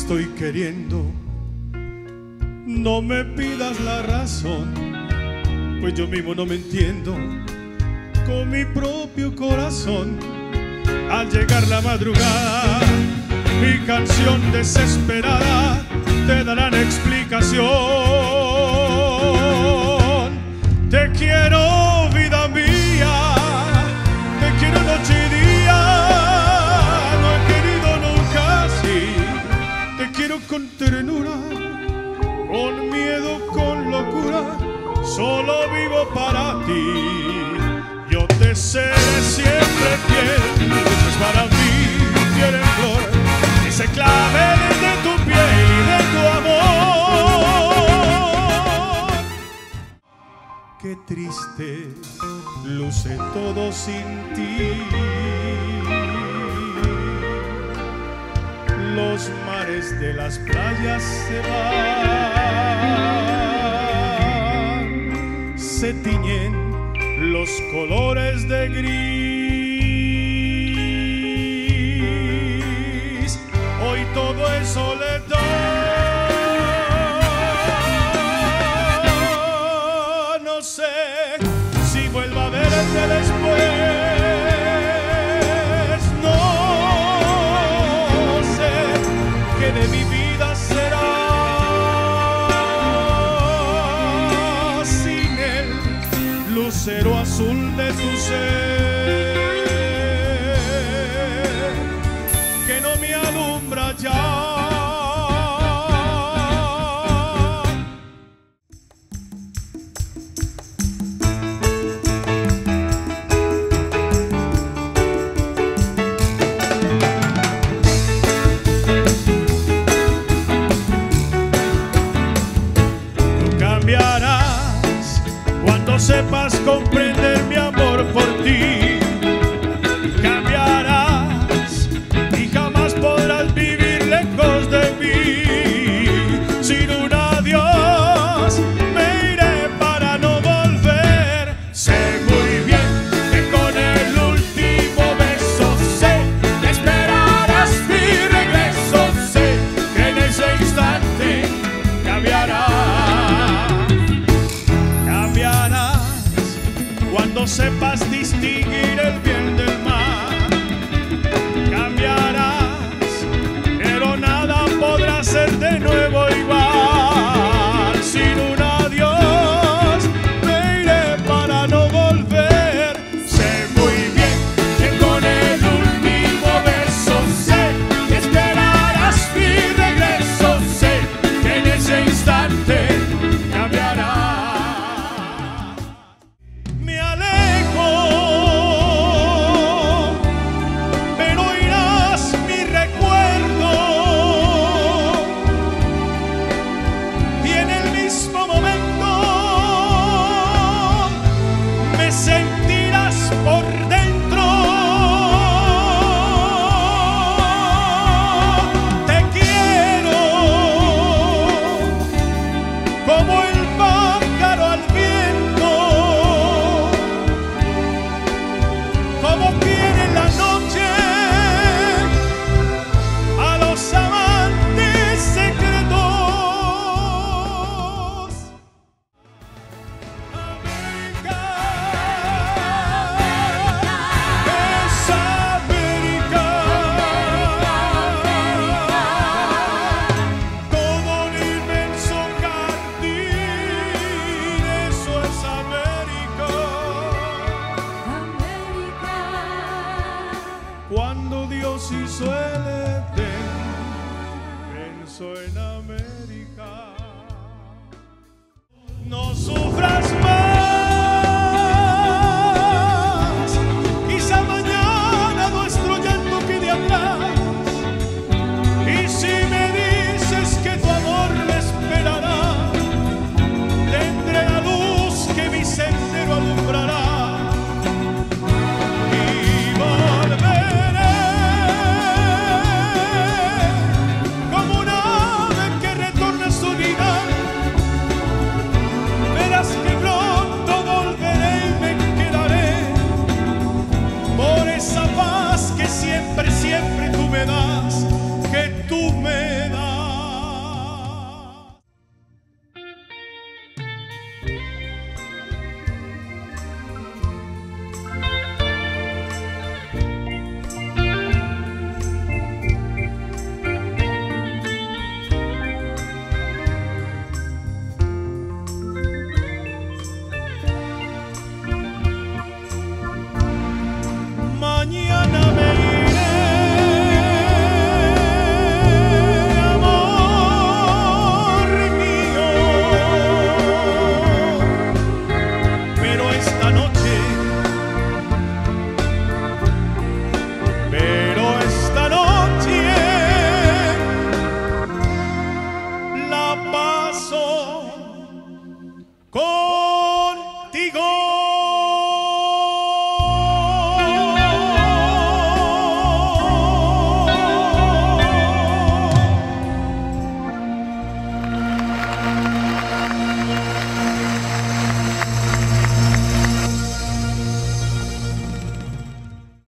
estoy queriendo. No me pidas la razón, pues yo mismo no me entiendo con mi propio corazón. Al llegar la madrugada, mi canción desesperada te darán explicación. siempre fiel, muchos para ti tienen flor, que se clave de tu piel y de tu amor. Qué triste luce todo sin ti. Los mares de las playas se van, se tiñen los colores de gris. Hoy todo es soledad. sepas comprender. sepa she said. siempre.